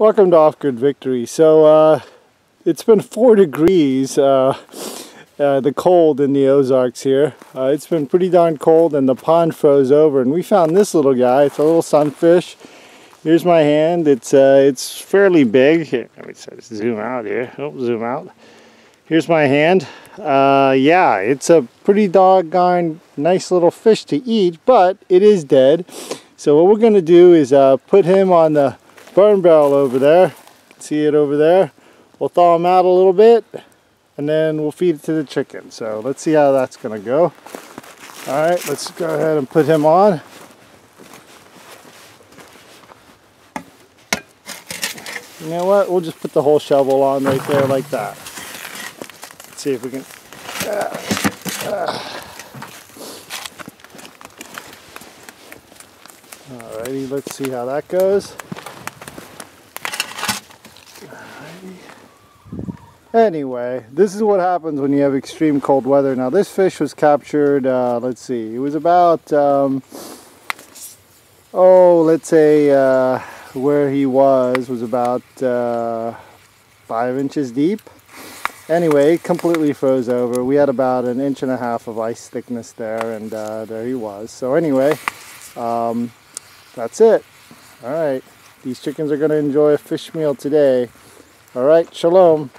Welcome to Off Grid Victory. So uh, it's been four degrees, uh, uh, the cold in the Ozarks here. Uh, it's been pretty darn cold and the pond froze over and we found this little guy. It's a little sunfish. Here's my hand. It's uh, it's fairly big. Here, let me zoom out here. Oh, zoom out. Here's my hand. Uh, yeah, it's a pretty doggone nice little fish to eat, but it is dead. So what we're going to do is put him on the burn barrel over there. See it over there? We'll thaw them out a little bit and then we'll feed it to the chicken. So let's see how that's gonna go. All right, let's go ahead and put him on. You know what? We'll just put the whole shovel on right there like that. Let's see if we can. Alrighty, let's see how that goes. Anyway, this is what happens when you have extreme cold weather. Now this fish was captured, uh, let's see, it was about, um, oh, let's say uh, where he was was about uh, five inches deep. Anyway, completely froze over. We had about an inch and a half of ice thickness there and uh, there he was. So anyway, um, that's it. All right, these chickens are going to enjoy a fish meal today. All right, shalom.